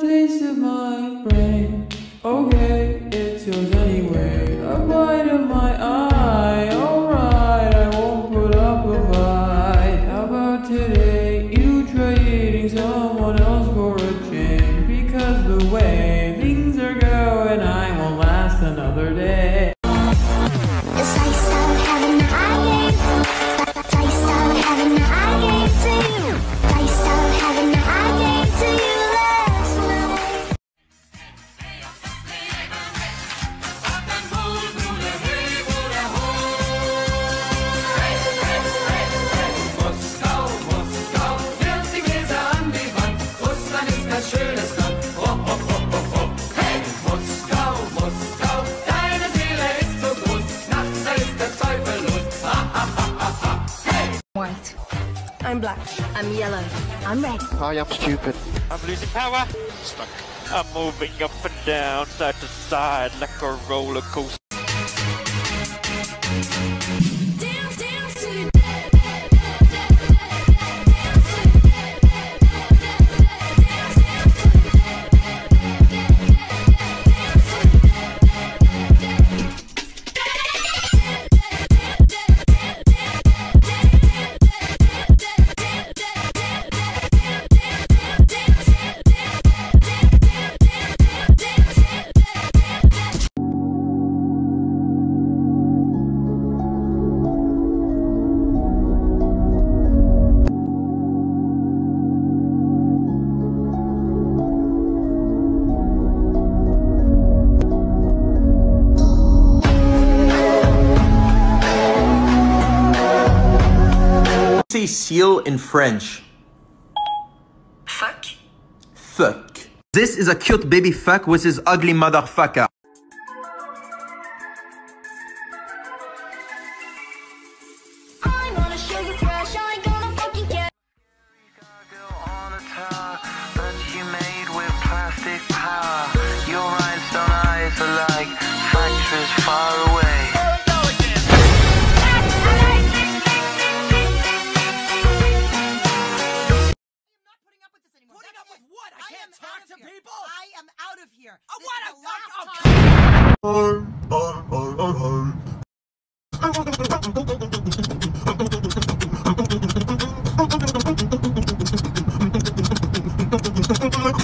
taste of my brain. Okay, it's yours anyway. A bite of my eye. Alright, I won't put up a fight. How about today? You trading someone else for a change. Because the way things are going, I won't last another I'm black. I'm yellow. I'm red. I am stupid. I'm losing power. Stuck. I'm moving up and down, side to side, like a roller coaster. Say seal in French. Fuck. Fuck. This is a cute baby fuck with his ugly motherfucker. I- want the last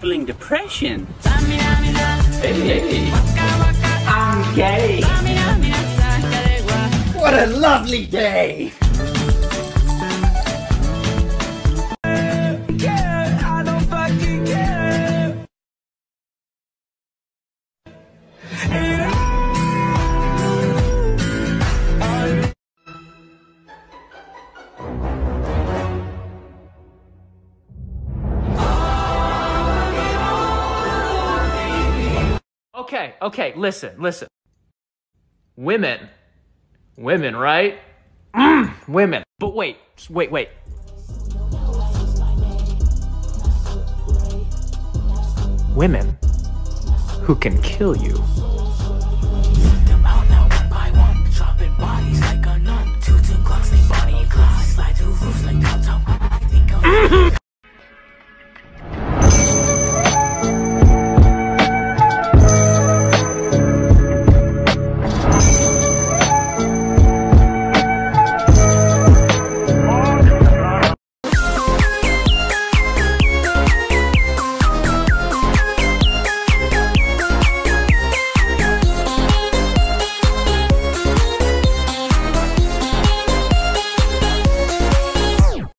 crippling depression. Hey, hey. I'm gay. What a lovely day. okay, okay, listen, listen. Women. Women, right? Mm, women. But wait, just wait, wait. Women who can kill you.